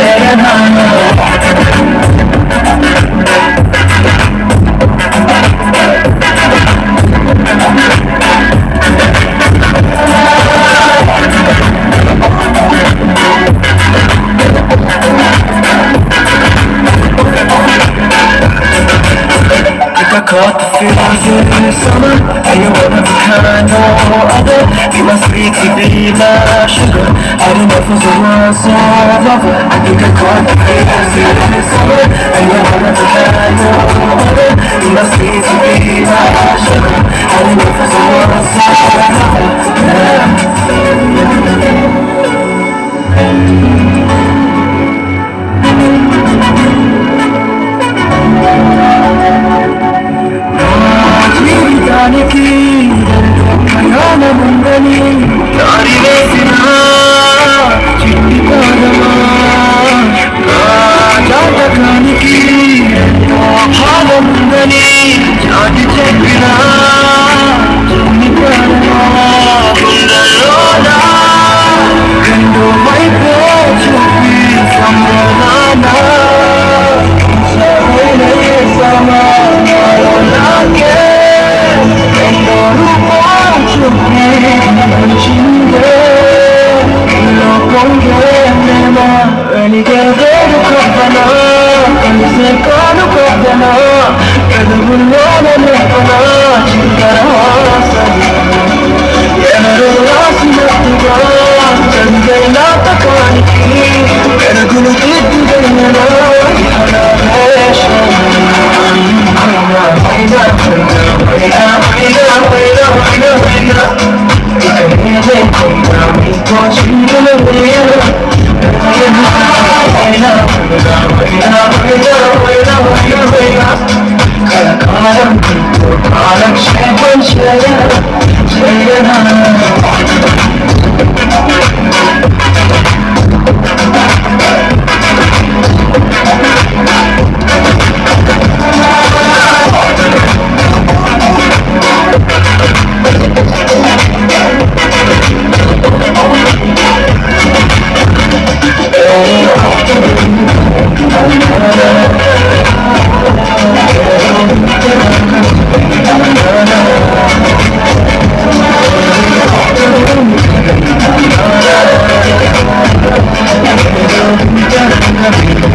Hare Rama. Caught the feelings in the summer. And you're one of a kind, no other. You my to be my sugar. I don't know if it's a world so lover I think I caught the feelings in the summer. And you're one of take me now Lakshmi camino,